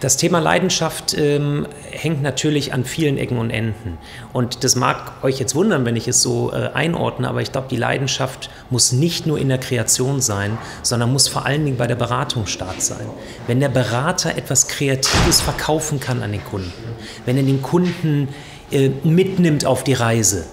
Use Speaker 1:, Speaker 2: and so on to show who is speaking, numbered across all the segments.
Speaker 1: Das Thema Leidenschaft ähm, hängt natürlich an vielen Ecken und Enden. Und das mag euch jetzt wundern, wenn ich es so äh, einordne, aber ich glaube, die Leidenschaft muss nicht nur in der Kreation sein, sondern muss vor allen Dingen bei der Beratung stark sein. Wenn der Berater etwas Kreatives verkaufen kann an den Kunden, wenn er den Kunden äh, mitnimmt auf die Reise,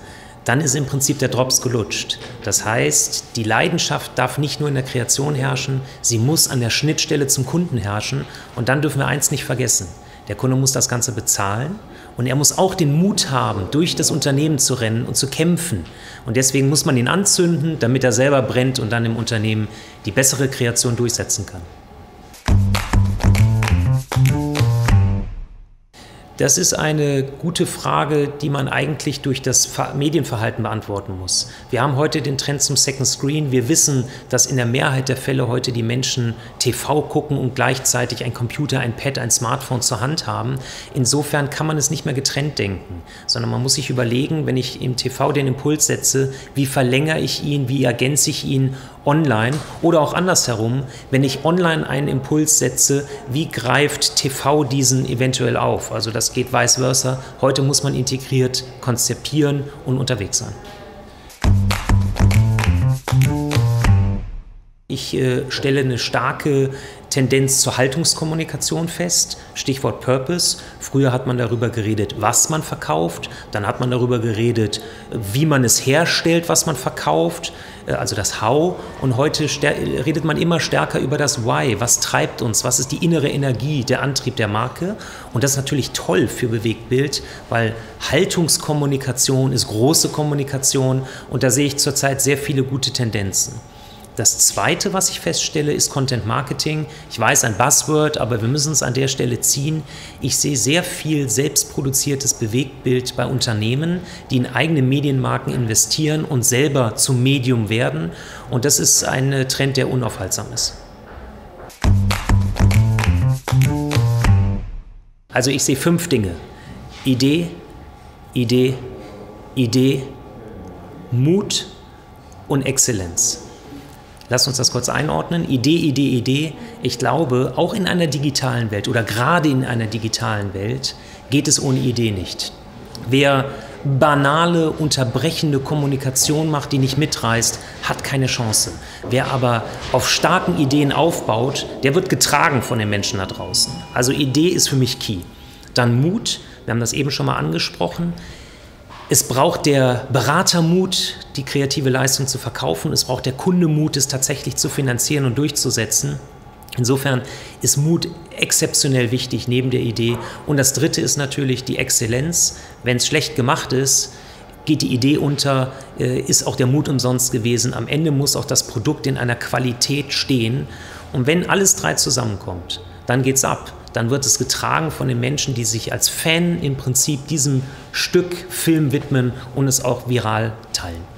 Speaker 1: dann ist im Prinzip der Drops gelutscht. Das heißt, die Leidenschaft darf nicht nur in der Kreation herrschen, sie muss an der Schnittstelle zum Kunden herrschen. Und dann dürfen wir eins nicht vergessen. Der Kunde muss das Ganze bezahlen und er muss auch den Mut haben, durch das Unternehmen zu rennen und zu kämpfen. Und deswegen muss man ihn anzünden, damit er selber brennt und dann im Unternehmen die bessere Kreation durchsetzen kann. Das ist eine gute Frage, die man eigentlich durch das Medienverhalten beantworten muss. Wir haben heute den Trend zum Second Screen. Wir wissen, dass in der Mehrheit der Fälle heute die Menschen TV gucken und gleichzeitig ein Computer, ein Pad, ein Smartphone zur Hand haben. Insofern kann man es nicht mehr getrennt denken, sondern man muss sich überlegen, wenn ich im TV den Impuls setze, wie verlängere ich ihn, wie ergänze ich ihn online oder auch andersherum, wenn ich online einen Impuls setze, wie greift TV diesen eventuell auf? Also das geht vice versa. Heute muss man integriert konzipieren und unterwegs sein. Ich äh, stelle eine starke Tendenz zur Haltungskommunikation fest. Stichwort Purpose. Früher hat man darüber geredet, was man verkauft. Dann hat man darüber geredet, wie man es herstellt, was man verkauft. Äh, also das How. Und heute redet man immer stärker über das Why. Was treibt uns? Was ist die innere Energie, der Antrieb der Marke? Und das ist natürlich toll für Bewegtbild, weil Haltungskommunikation ist große Kommunikation. Und da sehe ich zurzeit sehr viele gute Tendenzen. Das Zweite, was ich feststelle, ist Content Marketing. Ich weiß, ein Buzzword, aber wir müssen es an der Stelle ziehen. Ich sehe sehr viel selbstproduziertes Bewegtbild bei Unternehmen, die in eigene Medienmarken investieren und selber zum Medium werden. Und das ist ein Trend, der unaufhaltsam ist. Also ich sehe fünf Dinge. Idee, Idee, Idee, Mut und Exzellenz. Lass uns das kurz einordnen. Idee, Idee, Idee. Ich glaube, auch in einer digitalen Welt oder gerade in einer digitalen Welt geht es ohne Idee nicht. Wer banale, unterbrechende Kommunikation macht, die nicht mitreißt, hat keine Chance. Wer aber auf starken Ideen aufbaut, der wird getragen von den Menschen da draußen. Also Idee ist für mich key. Dann Mut, wir haben das eben schon mal angesprochen. Es braucht der Beratermut, die kreative Leistung zu verkaufen. Es braucht der Kundemut, es tatsächlich zu finanzieren und durchzusetzen. Insofern ist Mut exzeptionell wichtig neben der Idee. Und das Dritte ist natürlich die Exzellenz. Wenn es schlecht gemacht ist, geht die Idee unter, äh, ist auch der Mut umsonst gewesen. Am Ende muss auch das Produkt in einer Qualität stehen. Und wenn alles drei zusammenkommt, dann geht's ab dann wird es getragen von den Menschen, die sich als Fan im Prinzip diesem Stück Film widmen und es auch viral teilen.